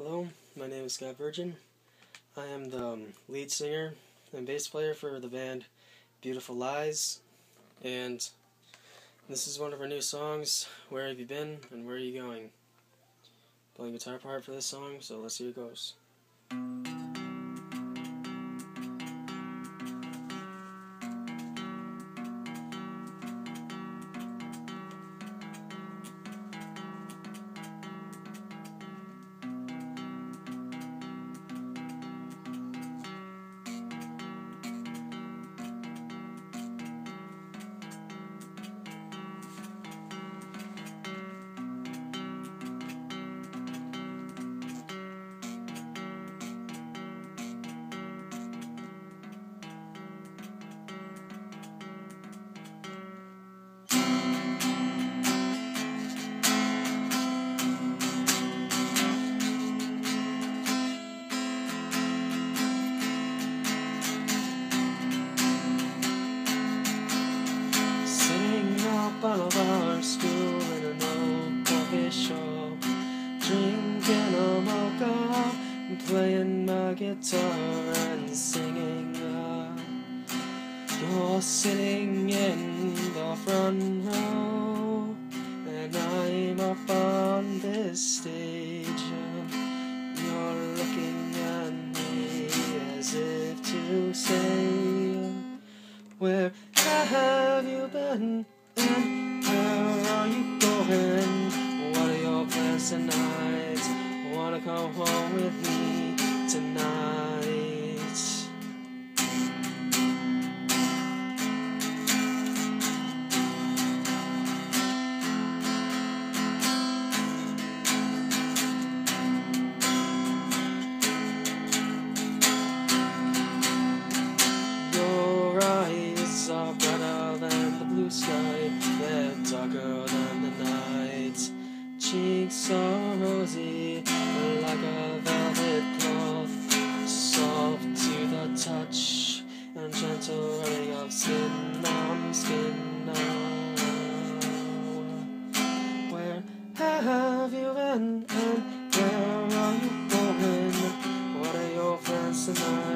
Hello, my name is Scott Vergin. I am the um, lead singer and bass player for the band Beautiful Lies, and this is one of our new songs, Where Have You Been and Where Are You Going? Playing guitar part for this song, so let's see how it goes. Playing my guitar and singing. Uh, you're sitting in the front row, and I'm up on this stage. You're looking at me as if to say, Where have you been? And where are you going? What are your plans tonight? Wanna come home with me have you been, and where are you going? What are your plans tonight?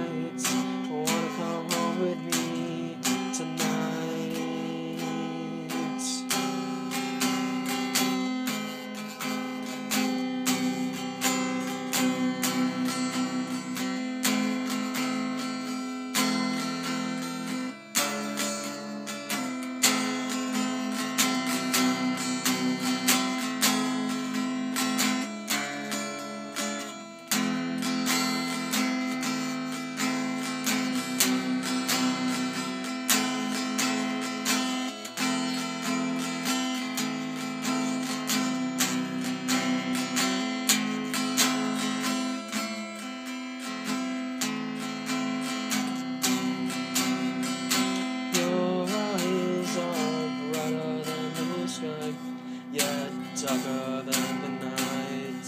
Darker than the night.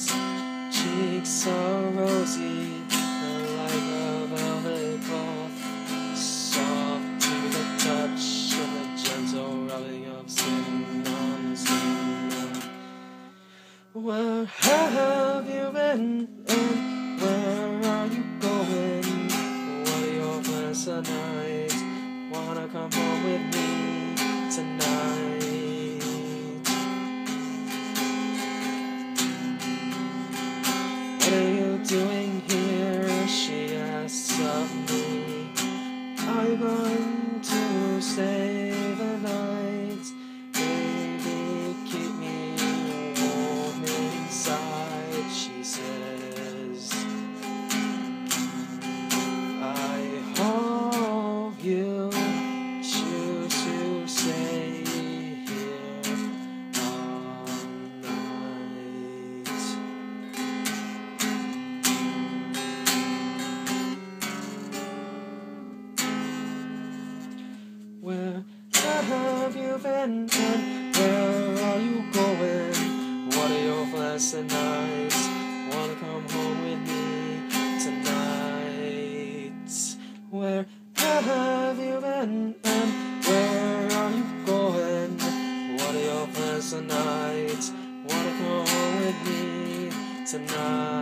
Cheeks are rosy, like a velvet cloth, soft to the touch and the gentle rubbing of skin on skin. Where have you been, and where are you going? What are your plans tonight? Wanna come home with me Where have you been and where are you going? What are your plans tonight? Wanna come home with me tonight? Where have you been and where are you going? What are your plans tonight? Wanna come home with me tonight?